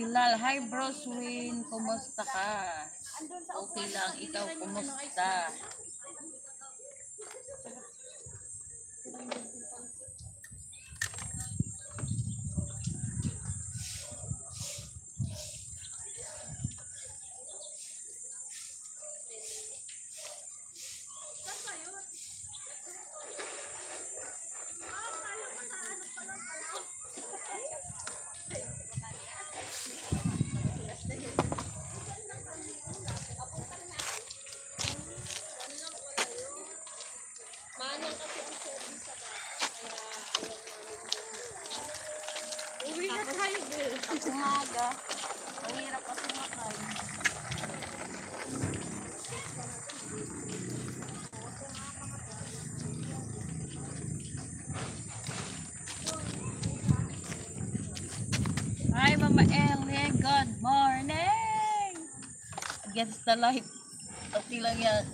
Bilal, hi Broswin, kumusta ka? Okay lang, ikaw kumusta? Umaga. Mahirap kasi makain. Hi, Mama Ellie. Good morning. Against the light. Okay lang yan.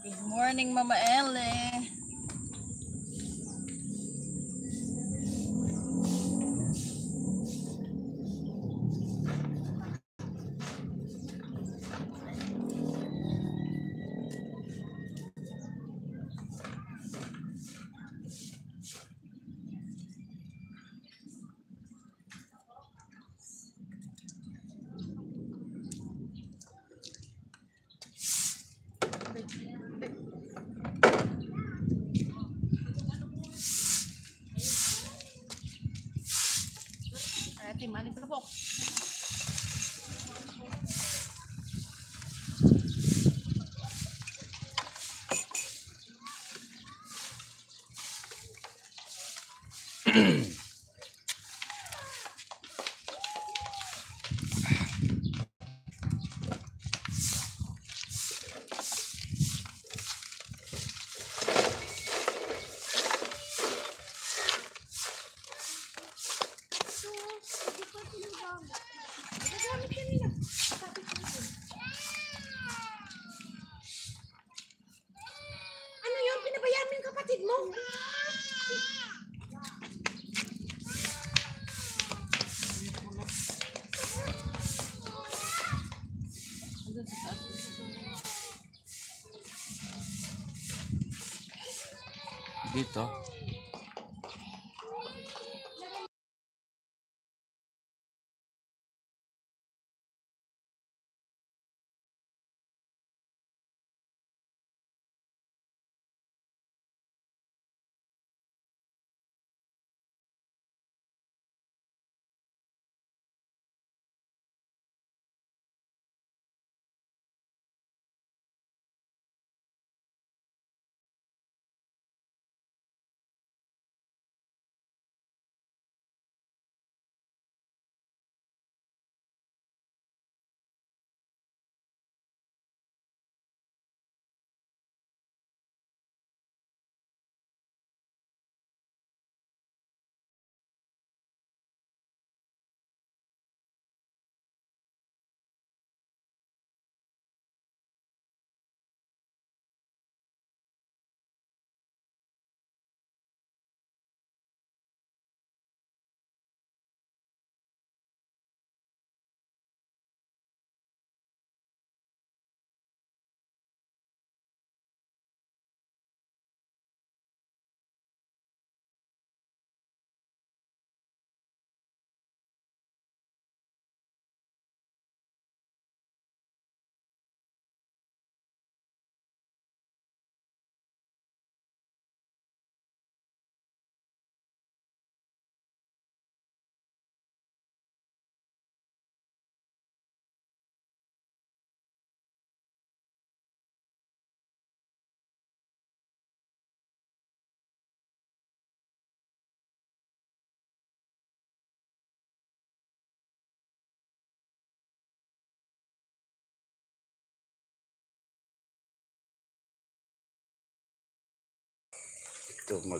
Good morning, Mama Ellie. Kim ani kerupuk. mm Dito. Что мы